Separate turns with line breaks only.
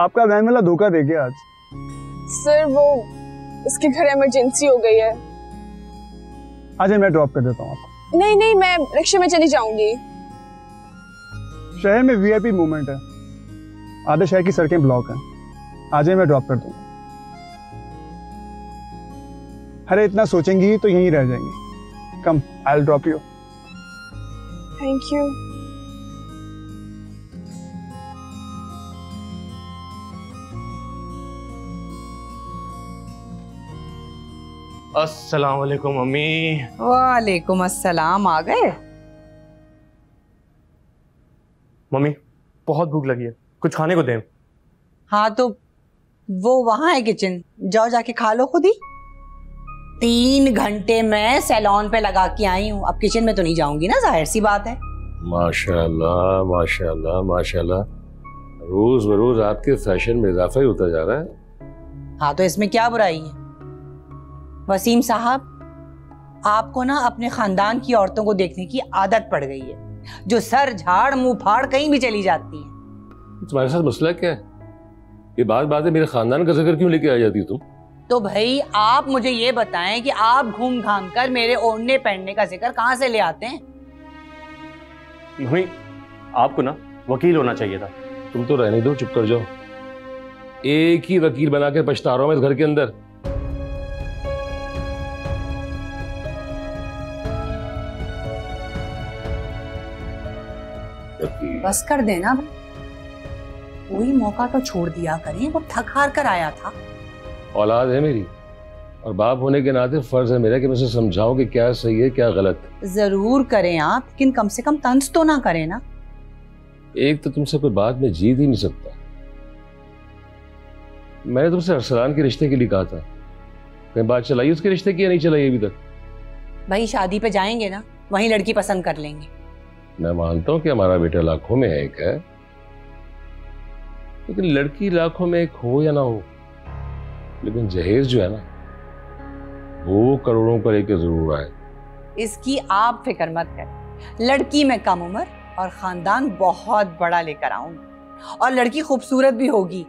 आपका वैन वाला धोखा दे गया आज।
सर वो उसके घर इमरजेंसी हो गई है।
आज मैं ड्रॉप कर देता हूँ आपको।
नहीं नहीं मैं रिक्शे में चली जाऊँगी।
शहर में वीआईपी मूवमेंट है। आधे शहर की सड़कें ब्लॉक हैं। आज मैं ड्रॉप कर दूँगा। अरे इतना सोचेंगी तो यहीं रह जाएँगी। Come I drop you
thank you
अस्सलाम वालेकुम मम्मी
वालेकुम अस्सलाम आ गए?
मम्मी बहुत भूख लगी है। कुछ खाने को दें?
हाँ तो वो वहाँ है किचन। जाओ जाके खा लो खुद ही। तीन घंटे मैं सैलून पे लगा के आई हूँ। अब किचन में तो नहीं जाऊँगी ना ज़ाहिर सी बात है।
माशाल्लाह माशाल्लाह माशाल्लाह। रोज बरोज आपके फ़ैशन में इजाफा ही होता जा रहा है।
हाँ तो इसमें क्या बुराई है? वसीम साहब आपको ना अपने खानदान की औरतों को देखने की आदत पड़ गई है जो सर झाड़ मुँह फाड़ कहीं भी चली जाती है।
तुम्हारे साथ मसला क्या है? ये बात बात है मेरे खानदान का ज़िक्र क्यों लेके आ जाती तुम?
तो भाई आप मुझे ये बताएँ कि आप घूम घाम कर मेरे ओढ़ने पहनने का ज़िक्र कहाँ से ले आते हैं?
मम्मी आपको ना वकील होना चाहिए था।
तुम तो रहने दो चुप कर जाओ। एक ही वकील बनाकर पछता रहा हूँ इस घर के अंदर।
बस कर देना। कोई मौका तो छोड़ दिया करें वो थक हार कर आया था।
औलाद है मेरी और बाप होने के नाते फ़र्ज़ है मेरा कि मैं उसे समझाऊं कि क्या सही है क्या गलत।
ज़रूर करें आप लेकिन कम से कम तंज तो ना करें ना।
एक तो तुमसे कोई बात में जीत ही नहीं सकता। मैंने तुमसे अरसलान के रिश्ते के लिए कहा था। कहीं बात चलाई उसके रिश्ते की या नहीं चलाई अभी तक।
भाई शादी पे जाएँगे ना वहीं लड़की पसंद कर लेंगे।
मैं मानता हूँ कि हमारा बेटा लाखों में एक है, लेकिन लड़की लाखों में एक हो या ना हो, लेकिन जहेज जो है ना, वो करोड़ों का लेके ज़रूर आए।
इसकी आप फ़िक्र मत करें। लड़की में कम उम्र और खानदान बहुत बड़ा लेकर आऊँगी, और लड़की खूबसूरत भी होगी।